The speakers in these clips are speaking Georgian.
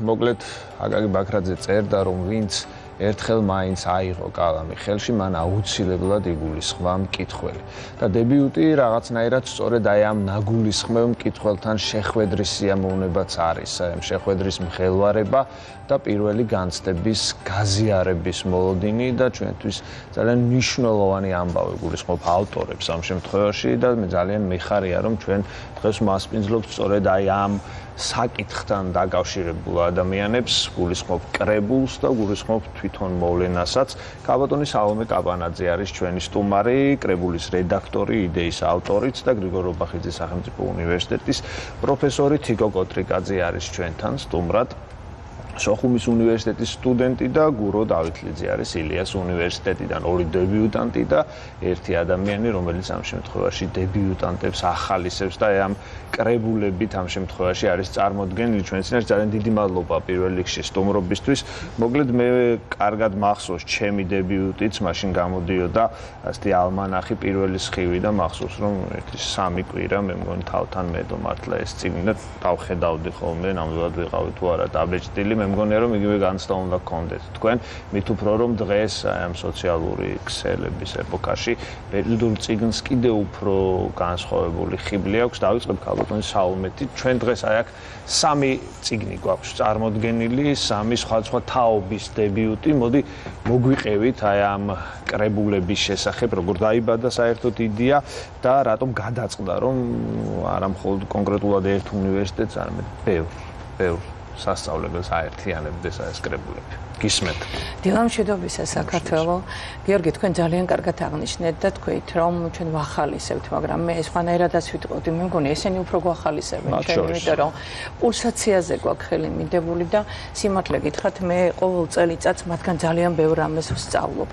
მოკლედ აკაკი ბაქრაძე წერდა რომ ვინც ერთხელ მაინც აიღო კალამი ხელში, მან აუცილებლად იგულისხმა მკითხველი. და დებიუტი რაღაცნაირად სწორედ აი ამ ნაგულისხმევ მკითხველთან შეხვედრის სიამოვნებაც არის, აი ამ შეხვედრის მხელვარება და პირველი განცდების გაზიარების მოლოდინი და ჩვენთვის ძალიან მნიშვნელოვანი ამბავი გულისხმობ ავტორებს ამ შემთხვევაში და მე ძალიან მიხარია რომ ჩვენ დღეს მასპინძლობთ სწორედ აი ამ საკითხთან დაკავშირებულ ადამიანებს, გულისხმობ კრებულს და გულისხმობ თვითონ მოვლენასაც. კაბატონი საომე კაბანაძე არის ჩვენი სტუმარი, კრებულის რედაქტორი, იდეის ავტორიც და გრიგორ ობახიძის სახელმწიფო უნივერსიტეტის პროფესორი თიკო კოტრიკაძე არის ჩვენთან სტუმრად. სოხუმის უნივერსიტეტის სტუდენტი და გურო დავითლიძე არის ილიას უნივერსიტეტიდან ორი დებიუტანტი და ერთი ადამიანი რომელიც ამ შემთხვევაში დებიუტანტებს ახალისებს და ამ კრებულებით ამ შემთხვევაში არის წარმოქმნილი ჩვენ წინაშე ძალიან დიდი მადლობა პირველ რიგში სტუმრობისთვის. მოკლედ მე კარგად მახსოვს ჩემი დებიუტიც მაშინ გამოდიოდა ასეთი ალმანახი პირველი სხივი და მახსოვს რომ ერთი სამი კვირა მე მგონი თავთან მედო მართლა ეს წიგნი და დავხედავდი ხოლმე ნამდვილად ვიყავი თუ არა. დაბეჭდილი მე მგონია რომ იგივე განცდა უნდა გქონდეთ. თქვენ მით უფრო რომ დღეს ამ სოციალური ქსელების ეპოქაში ბერძნულ ციგნს კიდე უფრო განსხვავებული ხიბლი აქვს. დავიწყებ ქალბატონის საუბეთი ჩვენ დღეს აი აქ სამი ციგნი გვაქვს. წარმოდგენილი სამი სხვადასხვა თაობის დებიუტი. მოდი მოგვიყევით აი ამ კრებულების შესახებ როგორ დაიბადა საერთოდ იდეა და რატომ გადაწყდა რომ არა მხოლოდ კონკრეტულად ერთ უნივერსიტეტს არამედ ბევრ ბევრ სასწავლებელს აერთიანებდეს ეს კრებულები. გისმენთ. დილამშვიდობისა საქართველო. გიორგი, თქვენ ძალიან კარგად აღნიშნეთ და თქვით, რომ ჩვენ ვახალისებთ, მაგრამ მე სხვანაირადაც ვიტყოდი, მე მგონი ესენი უფრო გვახალისებენ ჩვენ, იმიტომ რომ პულსაციაზე გვაქვს ხელი მიდებული და სიმართლე გითხრათ, მე ყოველ წელიწადს მათგან ძალიან ბევრ ამას ვსწავლობ.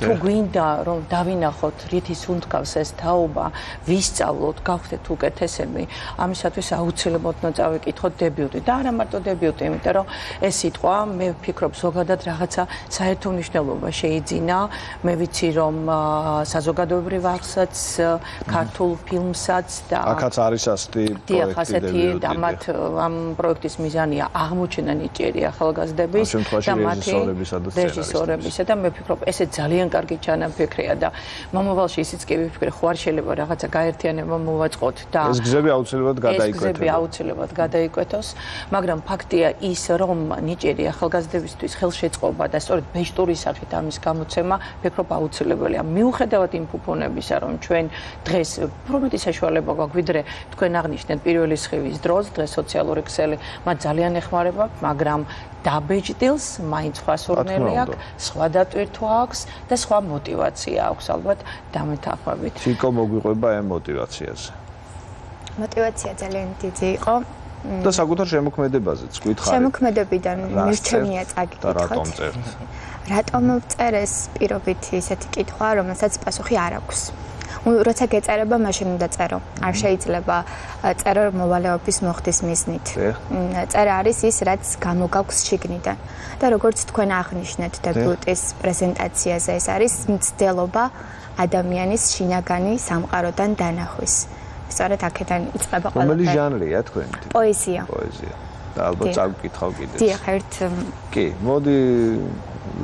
თუ გვინდა რომ დავინახოთ რითის უნდკავს ეს თაობა, ვისწავლოთ, გავხდეთ უკეთესები, ამისათვის აუცილებლად უნდა წავიკითხოთ დებიუტი და არა მარტო დებიუტი, იმიტომ რომ ეს სიტყვა მე ვფიქრობ ზოგადად ზოგადად რაღაცა საერთო მნიშვნელობა შეიძინა. მე ვიცი რომ საზოგადოებრივ აღსაც ქართულ ფილმსაც და აქაც არის ასეთი პროექტი. ასეთი და მათ ამ პროექტის მიზანია აღმოჩენა ნიჭიერი ახალგაზრდების და მათი რეჟისორებისა და მე ვფიქრობ ესე ძალიან კარგი ჩანაფიქრია და მომავალში ისიც კი ვიფიქრე ხო არ შეიძლება რაღაცა გაერთიანება მოვაწყოთ და ეს გზები აუცილებლად გადაიკვეთოს. ეს გზები აუცილებლად გადაიკვეთოს, მაგრამ ფაქტია ის რომ ნიჭიერი ახალგაზრდებისთვის ხელში შეწყობა და სწორედ ბეშტურის სახით ამის გამოცემა ფიქრობ აუცილებელია. მიუხედავად იმ ფუფუნებისა, რომ ჩვენ დღეს პრომეტი საშუალება გვაქვს, ვიდრე თქვენ აღნიშნეთ პირველი სხივის დროს, დღეს სოციალური ქსელი მათ ძალიან ეხმარება, მაგრამ დაბეჭდილს მაინც ხასურნელი აქვს, სხვა დატვირთვა აქვს და სხვა мотивация აქვს ალბათ დამეთანხმებით. ციკო მოგვიყვება ამ мотивациაზე. мотивация ძალიან დიდი იყო. და საკუთარ შემოქმედებაზეც გითხარით. შემოქმედებიდან მირჩენია წაკითხოთ. და რატომ წერთ? რატომ წერეს პირობითი ესეთი კითხვა, რომელსაც პასუხი არ აქვს. როცა გეწერება, მაშინ უნდა წერო. არ შეიძლება წერო მოვალეობის მოხდის მიზნით. წერა არის ის, რაც გამოგაქვს შიგნიდან. და როგორც თქვენ აღნიშნეთ დებუტის პრეზენტაციაზე, ეს არის მცდელობა ადამიანის შინაგანი სამყაროდან დანახვის. სწორედ აქედან იწყება ყველა. რომელი ჟანრია თქვენი? პოეზია. პოეზია. და ალბათ წავკითხავ კიდე. დიახ, ერთ კი, მოდი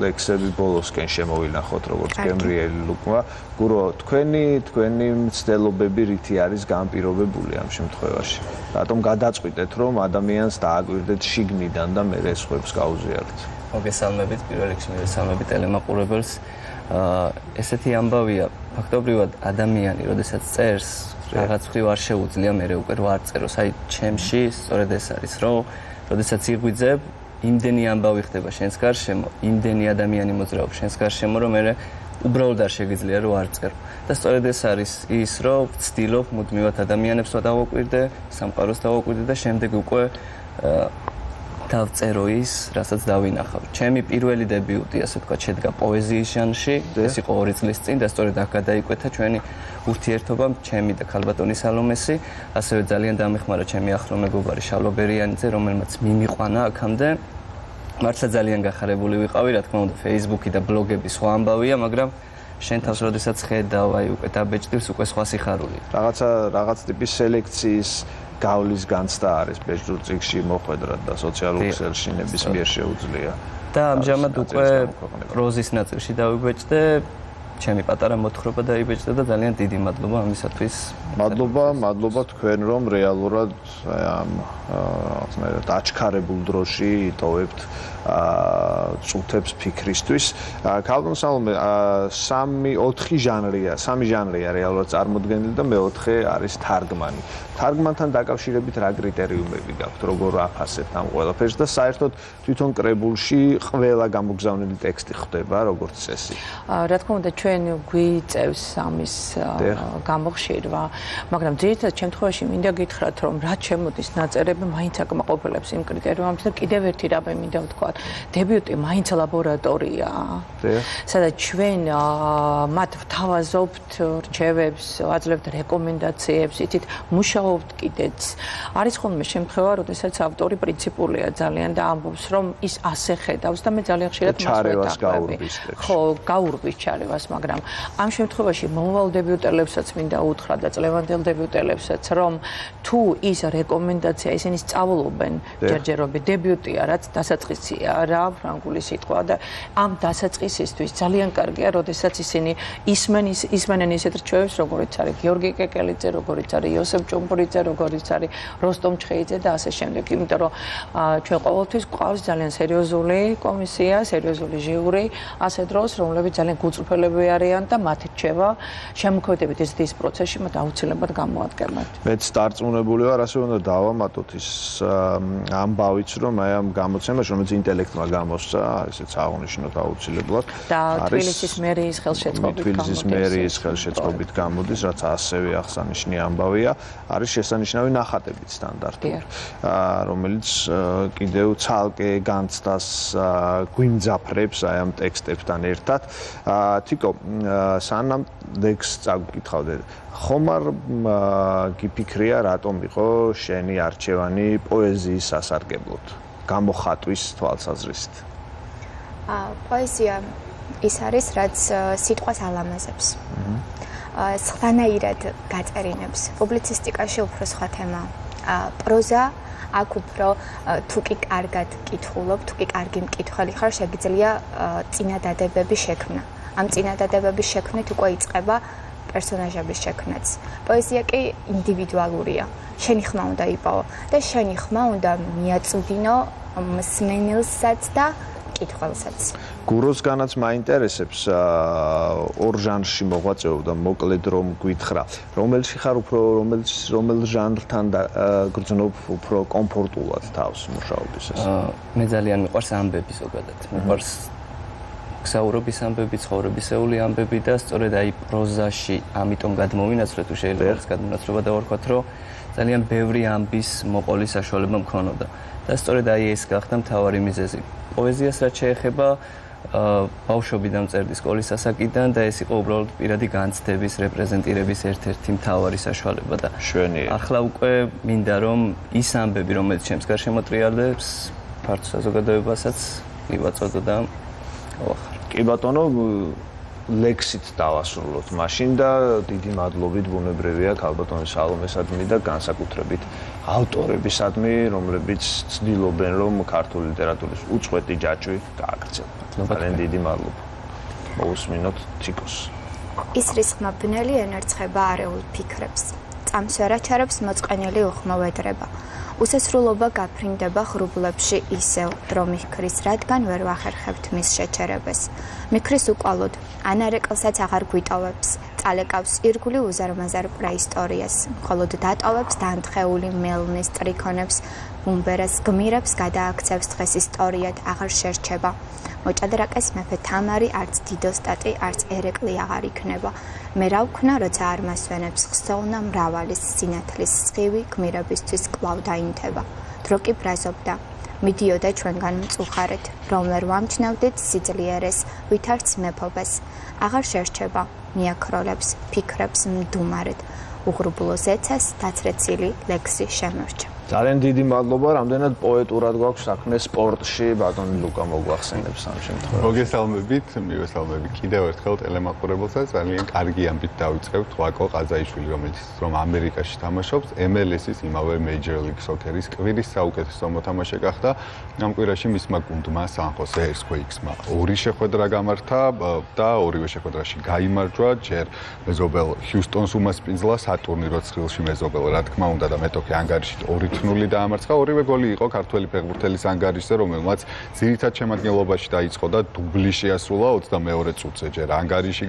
ლექსები ბოლოსკენ შემოვინახოთ, როგორც გემრიელი ლუკმა. გურო, თქვენი თქვენი მცდელობები რითი არის განპირობებული ამ შემთხვევაში? რატომ გადაწყვიტეთ, რომ ადამიანს დააგვირდეთ შიგნიდან და მე რესხვებს გაუზიარეთ? მოგესალმებით, პირველ რიგში მოგესალმებით ტელემაყურებელს. აა ესეთი ამბავია, ფაქტობრივად ადამიანი, როდესაც წერს რაღაც ხრივ არ შეუძლია მე უკვე რა არ წეროს. აი, ჩემში სწორედ ეს არის, რომ როდესაც იღვიძებ, იმდენი ამბავი ხდება შენს გარშემო, იმდენი ადამიანი მოძრაობს შენს გარშემო, რომ მე უბრალოდ არ შეგიძლია რომ არ წერო. და სწორედ ეს არის ის, რომ ვცდილობ მუდმივად ადამიანებს დავაკვირდე, სამყაროს დავაკვირდე და შემდეგ უკვე დავწერო ის, რასაც დავინახავ. ჩემი პირველი დებიუტი, ასე თქვა, შედგა პოეზიის ჟანრში. ეს იყო 2 წლის წინ და სწორედ აქ გადაიკვეთა ჩვენი ურთიერთობა ჩემი და ქალბატონი სალომესი. ასევე ძალიან დამეხმარა ჩემი ახლო მეგობარი შალვა ბერიანიძე, რომელმაც მიმიყვანა აქამდე. მართლა ძალიან გახარებული ვიყავი, რა თქმა უნდა, Facebook-ი და ბლოგები სხვა ამბავია, მაგრამ შენ თავს როდესაც ხედავ, აი უკვე დაბეჭდილს უკვე სხვა სიხარული. რაღაცა რაღაც ტიპის სელექციის გავლის განცდა არის ბეჭდურ წიგში მოხვედრად და სოციალურ ქსელში ნებისმიერ შეუძლია. და ამჟამად უკვე პროზის ნაწილში დავიბეჭდე ჩემი პატარა მოთხრობა დაიბეჭდა და ძალიან დიდი მადლობა ამისათვის. მადლობა, მადლობა თქვენ რომ რეალურად ამ რაღაცნაირად აჩქარებულ დროში იტოვებთ აა წუთებს ფიქრისთვის. ქალბონ სალომე 3-4 ჟანრია, სამი ჟანრია რეალურად წარმოდგენილი და მეოთხე არის თარგმანი. თარგმანთან დაკავშირებით რა კრიტერიუმები გაქვთ, როგორ აფასებთ ამ ყველაფერს და საერთოდ თვითონ კრებულში ყველა გამოგზავნილი ტექსტი ხდება როგორც წესი. აა რა თქმა უნდა ჩვენ გვიწევს ამის გამოხშირვა, მაგრამ ძირითადად შემთხვევაში მინდა გითხრათ რომ რა ჩემოდის ნაწერები მაინც აკმაყოფილებს იმ კრიტერიუმებს და კიდევ ერთი რამე მინდა ვთქვა. დებიუტი მაინც ლაბორატორია. სადაც ჩვენ მათ ვთავაზობთ რჩევებს, აძლევთ რეკომენდაციებს, იცით, მუშაობთ კიდეც. არის ხოლმე შემთხვევა, როდესაც ავტორი პრინციპულია ძალიან და ამბობს, რომ ის ასე ხედავს და მე ძალიან ხშირად მასვეთახები. ხო, გაურბის ჩარევას, მაგრამ ამ შემთხვევაში მომავალ დებიუტელებსაც მინდა უთხრა და წლევანდელ დებიუტელებსაც, რომ თუ ის რეკომენდაცია ისინი სწავლობენ ჯერჯერობით დებიუტია, რაც დასაწყისია რა ფრანგული სიტყვა და ამ დასაწყისისთვის ძალიან კარგია, როდესაც ისინი ისმენ ისმენენ ისეთ რჩევებს, როგორიც არის გიორგი კეკელიძე, როგორიც არის იოსებ ჭუმბურიძე, როგორიც არის როსტომ ჩხეიძე და ასე შემდეგ. იმიტომ რომ ჩვენ ყოველთვის გვყავს ძალიან სერიოზული კომისია, სერიოზული ჟიური, ასე დროს, რომლებიც ძალიან გუწრფელები არიან და მათ რჩევა შემოქმედებით ეს ის პროცესში მათ აუცილებლად გამოადგენთ. მეც დარწმუნებული ვარ, ასე უნდა დავამატოთ ის ამბავიც, რომ აი ამ გამოცემაში, რომელიც ინტელექტმა გამოსცა, ესეც აღნიშნოთ აუცილებლად. და თბილისის მერიის ხელშეწყობით თბილისის მერიის ხელშეწყობით გამოდის, რაც ასევე აღსანიშნავი ამბავია, არის შესანიშნავი ნახატებით სტანდარტული. რომელიც კიდევ ცალკე განცდას გვიმძაფრებს აი ამ ტექსტებთან ერთად. თიკო, სანამ ლექს წაგკითხავდე, ხომ არ გიფიქრია რატომ იყო შენი არჩევანი პოეზიის სასარგებლოდ? გამოხატვის თვალსაზრისით. აა პოეზია ის არის, რაც სიტყვას ალამაზებს. აა სხვანაირად გაწერინებს. პუბლიცისტიკაში უფრო სხვა თემა. პროზა აქ უფრო თუ კი კარგად კითხულობ, თუ კი კარგი მკითხველი ხარ, შეგიძლია წინადადებების შექმნა. ამ წინადადებების შექმნით უკვე იწყება პერსონაჟების შექმნაც. პოეზია კი ინდივიდუალურია. შენი ხმა უნდა იპოვო და შენი ხმა უნდა მიაწვდინო მსმენელსაც და კითხველსაც. გუროსგანაც მაინტერესებს ორ ჟანრში მოღვაწეობ და მოკლედ რომ გითხრა, რომელში ხარ უფრო რომელ რომელ ჟანრთან გრძნობ უფრო კომფორტულად თავს მუშაობისას? მე ძალიან მიყვარს ამბები ზოგადად. მიყვარს ქსაურობის ამბები, ცხოვრებისეული ამბები და სწორედ აი პროზაში ამიტომ გადმოვინაცვლე თუ შეიძლება ეს გადმონაცვლება დავარქვათ, რომ ძალიან ბევრი ამბის მოყოლის საშუალება მქონოდა. და სწორედ აი ეს გახდა მთავარი მიზეზი. პოეზიას რაც შეეხება ბავშვობიდან წერდი სკოლის ასაკიდან და ეს იყო უბრალოდ პირადი განცდების რეპრეზენტირების ერთ-ერთი მთავარი საშუალება და შვენია. ახლა უკვე მინდა რომ ის ამბები რომელიც ჩემს გარშემოტრიალებს ფართო საზოგადოებასაც მივაწოდო და ოხარ. კი ბატონო ლექსით დავასრულოთ მაშინ და დიდი მადლობით ბუნებრივია ქალბატონის სალომესადმი და განსაკუთრებით ავტორებისადმი, რომლებიც ცდილობენ რომ ქართული ლიტერატურის უწყვეტი ჯაჭვი გააგრძელოს. ძალიან დიდი მადლობა. მოусმინოთ ციკოს. ის რისხმა ბნელი ენერცხება არეულ ფიქრებს. წამსვერაჩარებს მოწყენილი უხმოვედრება. უსესრულობა გაფრინდება ხრუბლებში ისევ, რომ იქრის, რადგან ვერ ვახერხებთ მის შეჩერებას. მიქრის უკვალოდ, ანარეკლსაც აღარ გვიტოვებს, წალეკავს ირგული უზარმაზარ პრეისტორიას, მხოლოდ დატოვებს დანთხეული მელნის ტრიქონებს, უმბერას გმირებს გადააქცევს დღეს ისტორიად, აღარ შერჩება. მოჭადრაკეს მეფე თამარი არც დიდოსტატი არც ერეკლი აღარ იქნება მე რა ვქნა როცა არ მასვენებს ხსოვნა მრავალი სინათლის სხივი გმირებისთვის კლავ დაინთება დრო კი ბრაზობდა. მიდიოდა ჩვენგან მწუხარეთ რომ ვერ ვამჩნევდით სიძლიერეს ვითარც მეფობას. აღარ შერჩება მიაქროლებს ფიქრებს მდუმარეთ უღრუბლო ზეცას დაცრეცილი ლექსი შემორჩა ძალიან დიდი მადლობა, რამდენად პოეტურად გვაქვს საქმე სპორტში, ბატონ ლუკა მოგვახსენებს ამ შემთხვევაში. მოგესალმებით, მივესალმები კიდევ ერთხელ ტელემაყურებელსაც. ძალიან კარგი ამბით დავიწყებთ ვაკო ყაზაიშვილი, რომელიც რომ ამერიკაში თამაშობს, MLS-ის იმავე Major League Soccer-ის კვირის საუკეთესო მოთამაშე გახდა. ამ კვირაში მისმა გუნდმა San Jose Earthquakes-მა ორი შეხვედრა გამართა და ორივე შეხვედრაში გაიმარჯვა, ჯერ მეზობელ Houston-ს უმასპინძლა სატურნირო ცხრილში მეზობელ, რა თქმა უნდა და მეტოქე ანგარიში 2-0 დაამარცხა. ორივე გოლი იყო ქართველი ფეხბურთელის ანგარიშზე, რომელმაც ძირითად შემადგენლობაში დაიწყო და დუბლი შეასრულა 22 წუთზე ჯერ ანგარიში